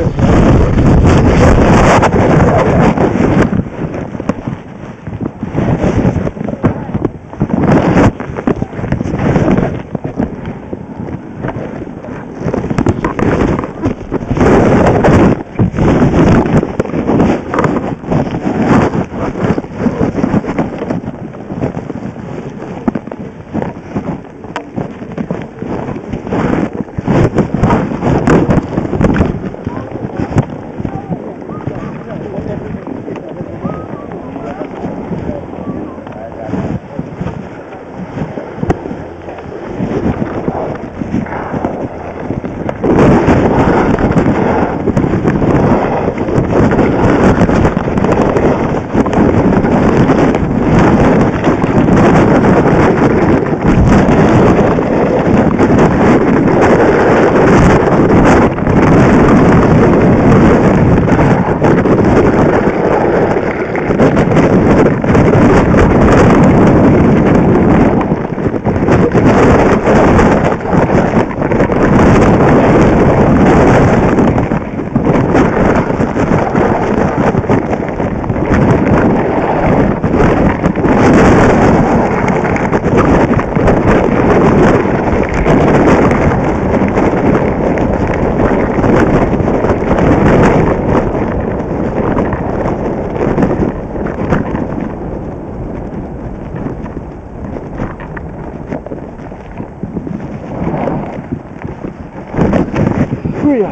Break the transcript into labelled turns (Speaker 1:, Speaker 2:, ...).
Speaker 1: Yeah. Chuja.